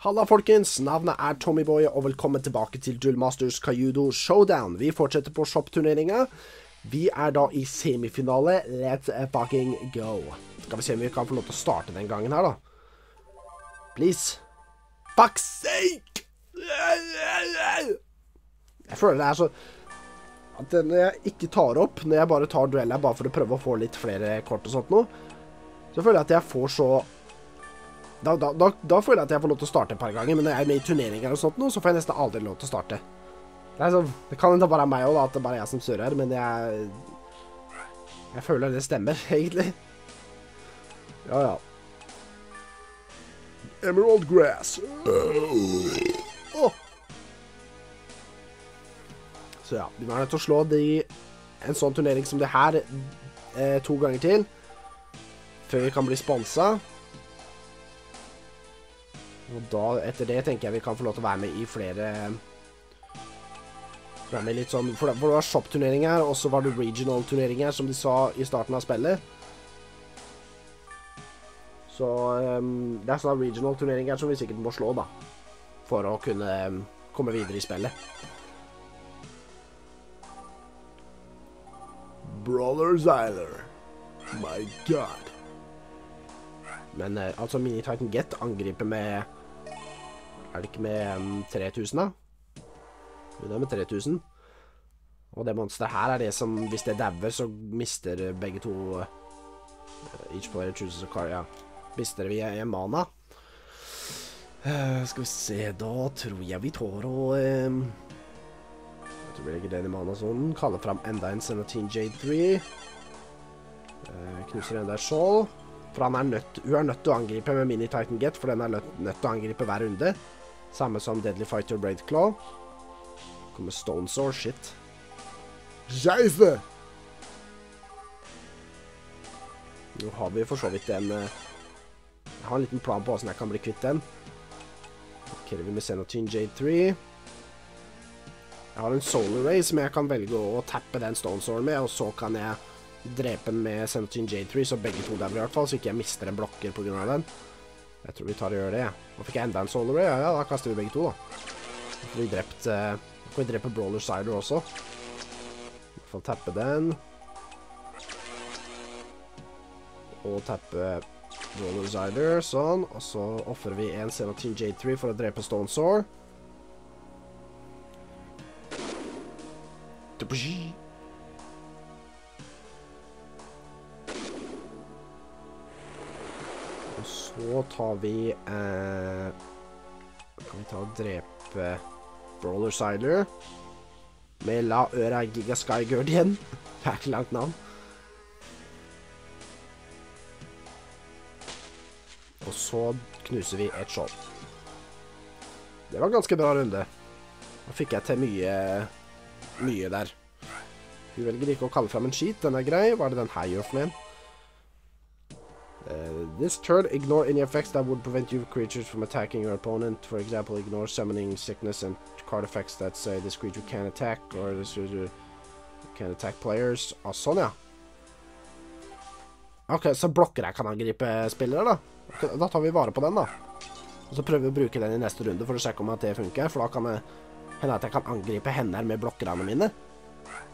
Halla, folkens! Navnet er Tommyboy, og velkommen tilbake til Duel Masters Kayudo Showdown. Vi fortsetter på shop-turneringa. Vi er da i semifinale. Let's fucking go. Skal vi se om vi kan få lov til å starte den gangen her, da. Please. Fuck's sake! Jeg føler det er så At når jeg ikke tar opp, når jeg bare tar dueller bare for å prøve å få litt flere kort og sånt noe, så føler jeg at jeg får så da, da, da, da, føler jeg at jeg får lov til å starte et par ganger, men når jeg er med i turneringer og sånt nå, så får jeg nesten aldri lov til å starte. Det, er så, det kan hende bare er meg òg, at det bare er jeg som surrer, men jeg Jeg føler det stemmer, egentlig. Ja, ja. Emerald grass. Oh. Så ja, vi må nødt til å slå de, en sånn turnering som det her eh, to ganger til, før vi kan bli sponsa. Og da, etter det, tenker jeg vi kan få lov til å være med i flere Være med litt sånn For for det var shop-turneringer, og så var det regional-turneringer, som de sa i starten av spillet. Så um, det er sånn regional-turneringer som vi sikkert må slå, da. For å kunne um, komme videre i spillet. Brother Zyler. My god. Men uh, altså, Mini-Titan Get angriper med er det ikke med um, 3000, da? Jo, det er med 3000. Og det monsteret her er det som Hvis det dauer, så mister begge to uh, Each player chooses a car, ja. Mister vi en mana. Uh, skal vi se, da tror jeg vi tar og uh, Jeg tror vi legger den i mana sånn. Kaller fram enda en Senatin J3. Uh, knuser enda et skjold. For han er nødt, hun er nødt til å angripe med Mini Titan Get, for den er nødt, nødt til å angripe hver runde. Samme som Deadly Fighter Braid Claw. Kommer Stone Sword, shit. Scheisse! Nå har vi for så vidt en uh, Jeg har en liten plan på hvordan jeg kan bli kvitt den. Markerer vi med Xenotin J3. Jeg har en Solar Ray som jeg kan velge å tappe den Stone Sword med, og så kan jeg drepe den med Xenotin J3, så begge to der i hvert fall, så ikke jeg mister en blokker av den. Jeg tror vi tar og gjør det, ja. Nå fikk jeg enda en Solar Ray. Ja, ja, da kaster vi begge to, da. Da får vi drept, uh, får vi drepe Brawler Sider også. I hvert fall tappe den. Og tappe Brawler Sider, sånn. Og så offrer vi en Xenotin J3 for å drepe Stone Sore. Så tar vi eh, Kan vi ta og drepe Brawler Siler med La Øra Giga Sky Guardian. Det er ikke langt navn. Og så knuser vi et skjold. Det var en ganske bra runde. Da fikk jeg til mye mye der. Hun velger ikke å kalle fram en skit. Den er grei. Hva er det den her gjør for noe? Uh, this turn, ignore any effects that would prevent you creatures from attacking your opponent. For example, ignore summoning sickness and card effects that say this creature can attack or this creature can attack players. Ah, sånn, ja. Ok, så blokker jeg kan angripe spillere, da. Da tar vi vare på den, da. Og så prøver vi å bruke den i neste runde for å sjekke om at det funker, for da kan det hende at jeg kan angripe henne med blokkerne mine.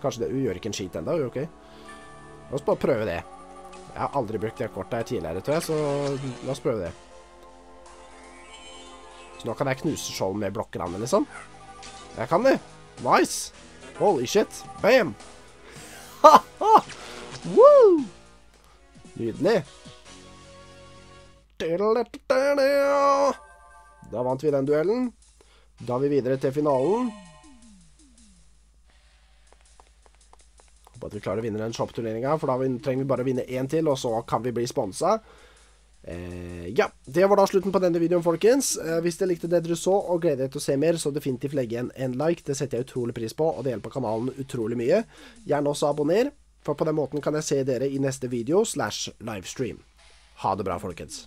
Kanskje det, hun gjør ikke en skit enda, ok? La oss bare prøve det. Jeg har aldri brukt det kortet her tidligere, tror jeg, så la oss prøve det. Så nå kan jeg knuse skjold med blokkerne, liksom. Jeg kan det. Nice. Holy shit. Bam. Ha-ha. Woo. Nydelig. Da vant vi den duellen. Da er vi videre til finalen. At vi klarer å vinne den shop-turneringa, for da trenger vi bare å vinne én til, og så kan vi bli sponsa. Eh, ja, det var da slutten på denne videoen, folkens. Eh, hvis dere likte det dere så, og gleder dere til å se mer, så definitivt legg igjen en like. Det setter jeg utrolig pris på, og det hjelper kanalen utrolig mye. Gjerne også abonner, for på den måten kan jeg se dere i neste video slash livestream. Ha det bra, folkens.